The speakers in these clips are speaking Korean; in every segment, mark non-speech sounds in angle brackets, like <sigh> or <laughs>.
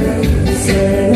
say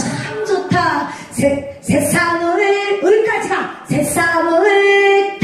참 좋다. 새, 새삼을 을까지가 새삼을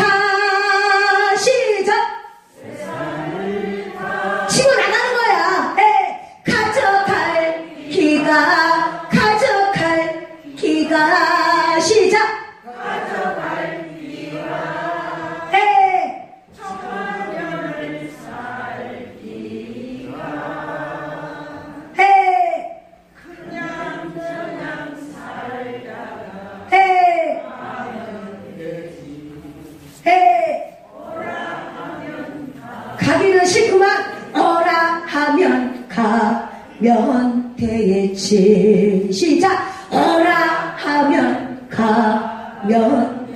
가기는 싫구만. 어라 하면 가면 되지 시작. 어라 하면 가면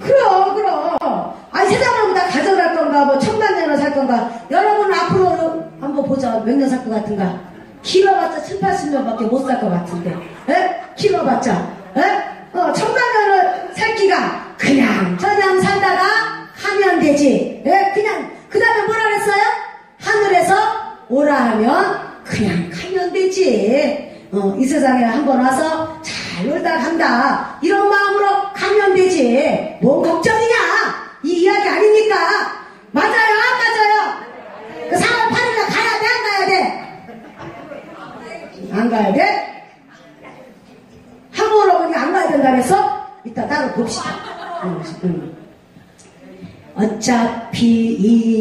그럼 그럼. 아니 세상을 다 가져갈 건가 뭐 천만 년을 살 건가. 여러분 앞으로 한번 보자. 몇 년 살 것 같은가. 길어봤자 7, 80년밖에 못 살 것 같은데. 에? 길어봤자 에? 어, 천만 년을 살기가 그냥 저냥 살다가 하면 되지 에? 그냥 그 다음에 뭐라 그랬어요? 하늘에서 오라 하면 그냥 가면 되지 어, 이 세상에 한 번 와서 잘 놀다 간다. 이런 마음으로 가면 되지. 뭔 걱정이냐? 이 이야기 아닙니까? 맞아요? 안 맞아요? 그 4월 8일날 가야 돼? 안 가야 돼? 안 가야 돼? 학원으로 그냥 안 가야 된다 그래서 이따 따로 봅시다. 응, 응. 어차피 이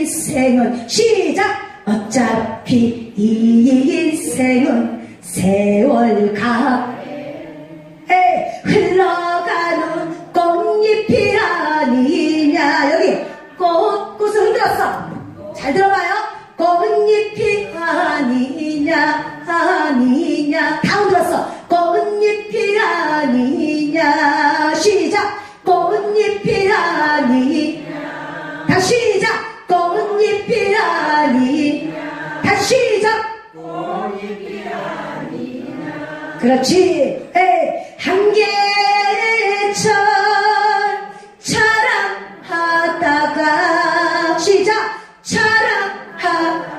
인생은 시작! 어차피 이 인생은 세월 가에 흘러가는 꽃잎이 아 그렇지? 에이, 한계천 자랑하다가 시작! 자랑하다가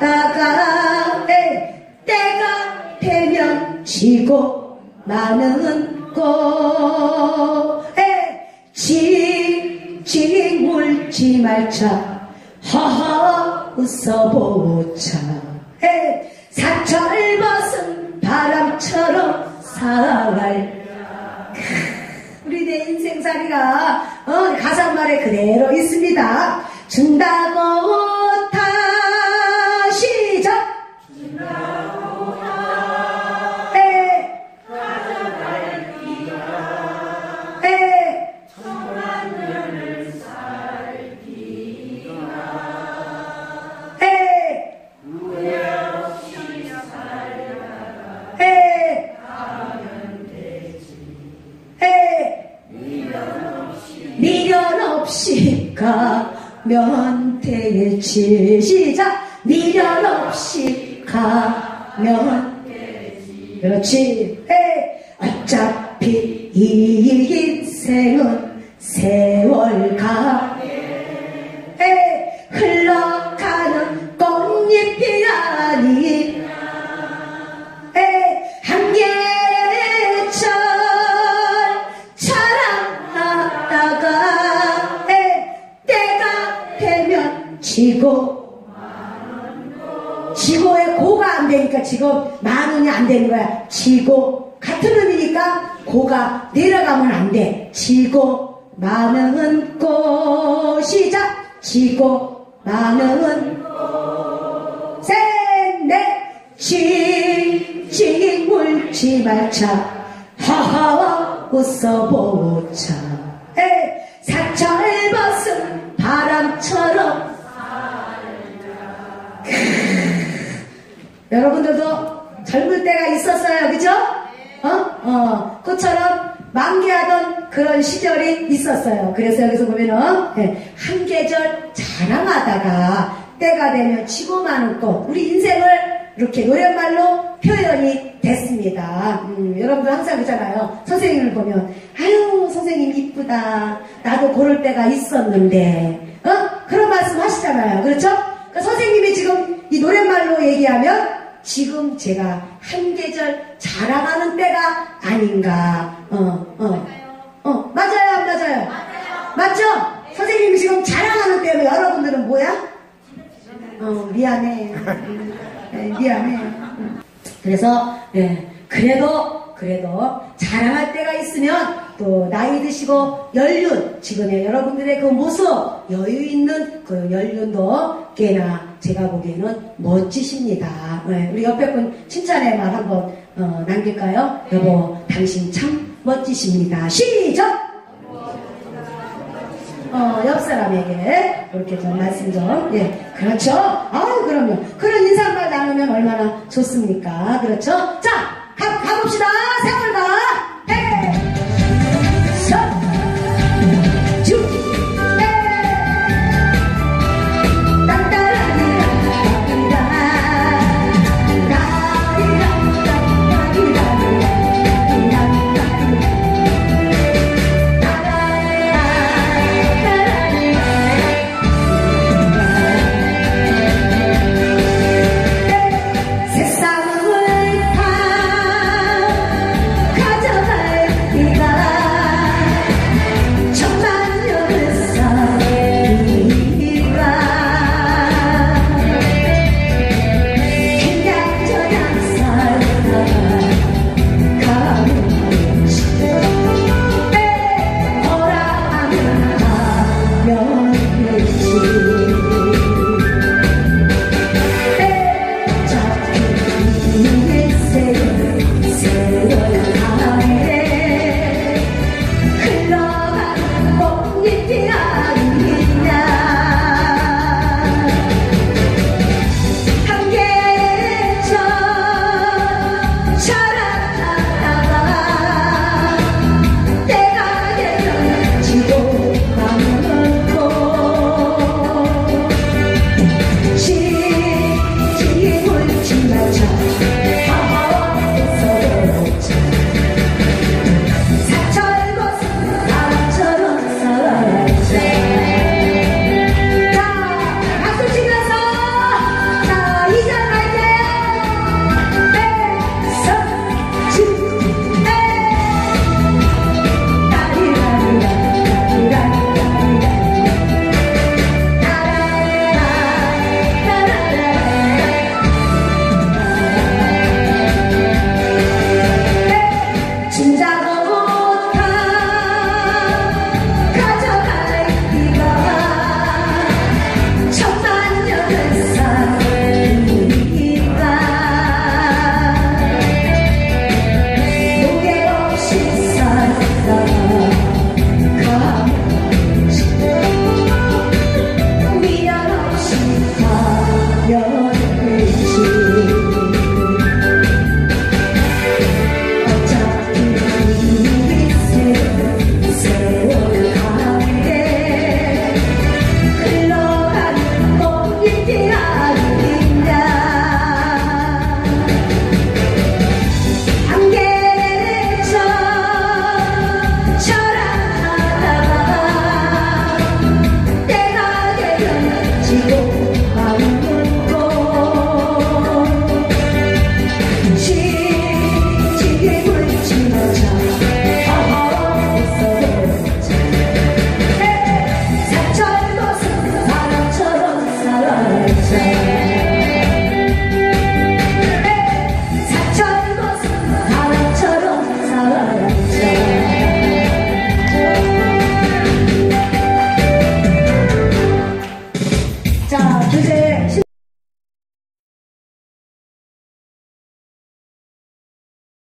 에이, 때가 되면 지고 나는 꼬에 징징 울지 말자. 허허 웃어보자. 에 사철 벗은 바람처럼 살아갈 우리 내 인생살이가 어, 가사말에 그대로 있습니다. 준다고 가면 되지 시작. 미련 없이 가면 그렇지 지금 만 원이 안 되는 거야. 지고. 같은 의미니까 고가 내려가면 안 돼. 지고. 많은 꽃. 시작. 지고. 많은 셋넷. 징징 울지 말자. 하하 웃어보자 여러분들도 젊을 때가 있었어요 그죠? 어? 어 꽃처럼 만개하던 그런 시절이 있었어요 그래서 여기서 보면은 예, 한 계절 자랑하다가 때가 되면 마는 꽃 우리 인생을 이렇게 노랫말로 표현이 됐습니다. 음, 여러분들 항상 그러잖아요. 선생님을 보면 아유 선생님 이쁘다. 나도 고를 때가 있었는데 어? 그런 말씀 하시잖아요. 그렇죠? 그러니까 선생님이 지금 이 노랫말로 얘기하면 지금 제가 한 계절 자라가는 때가 아닌가. 어, 어. 어, 맞아요, 안 맞아요? 맞죠? 선생님이 지금 자랑하는 때면 여러분들은 뭐야? 어, 미안해. 음, <laughs> 네, 미안해. 음. 그래서, 예, 그래도, 그래도 자랑할 때가 있으면 또 나이 드시고 연륜, 지금의 여러분들의 그 모습, 여유 있는 그 연륜도 꽤나 제가 보기에는 멋지십니다. 예, 우리 옆에 분 칭찬의 말 한번 어, 남길까요? 여보, 당신 참 멋지십니다. 시작! 어, 옆 사람에게 이렇게 좀 말씀 좀, 예, 그렇죠? 아우, 그럼요. 그런 인사말 나누면 얼마나 좋습니까? 그렇죠? 자, 되면